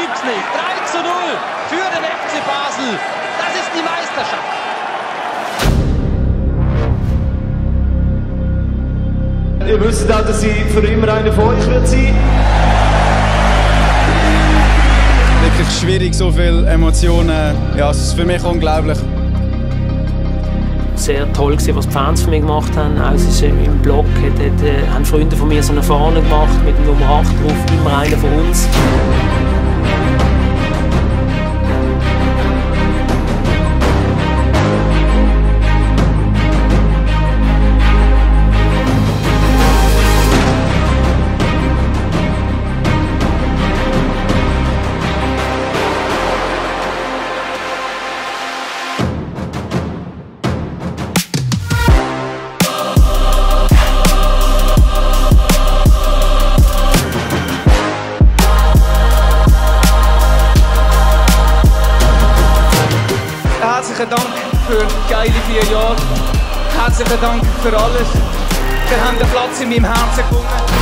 gibt's nicht. 3 zu 0 für den FC Basel. Das ist die Meisterschaft. Ihr wisst auch, dass ich für immer einer von euch wird sein Wirklich schwierig, so viele Emotionen. Ja, es ist für mich unglaublich. Sehr toll gewesen, was die Fans für mich gemacht haben. Auch sie sind im Block hat, hat, äh, haben Freunde von mir so eine Fahne gemacht mit der Nummer 8 drauf, immer Herzlichen Dank für geile vier Jahre. Herzlichen Dank für alles. Wir haben den Platz in meinem Herzen gefunden.